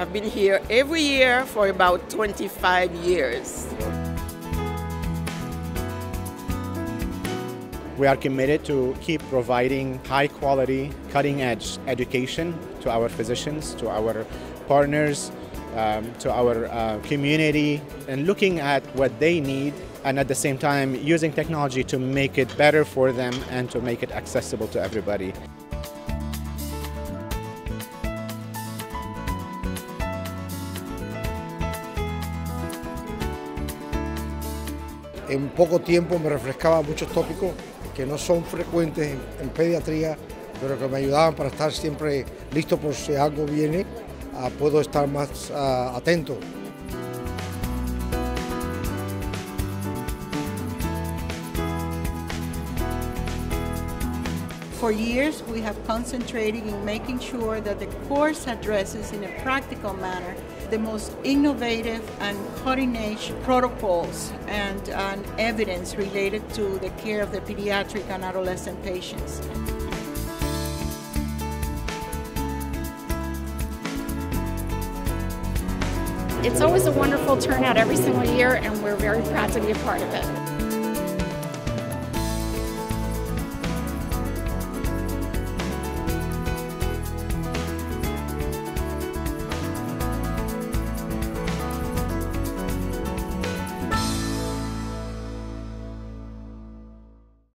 I've been here every year for about 25 years. We are committed to keep providing high quality, cutting edge education to our physicians, to our partners, um, to our uh, community, and looking at what they need, and at the same time using technology to make it better for them and to make it accessible to everybody. En poco tiempo me refrescaba muchos tópicos que no son frecuentes en, pediatría, pero que me ayudaban para estar siempre listo por si algo viene, uh, puedo estar más uh, atento. For years, we have concentrated in making sure that the course addresses in a practical manner the most innovative and cutting edge protocols and, and evidence related to the care of the pediatric and adolescent patients. It's always a wonderful turnout every single year, and we're very proud to be a part of it.